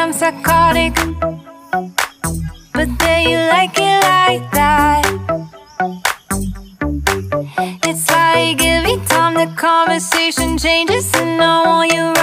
I'm psychotic But then you like it like that. It's like every time the conversation changes And I want you